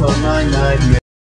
of my nightmare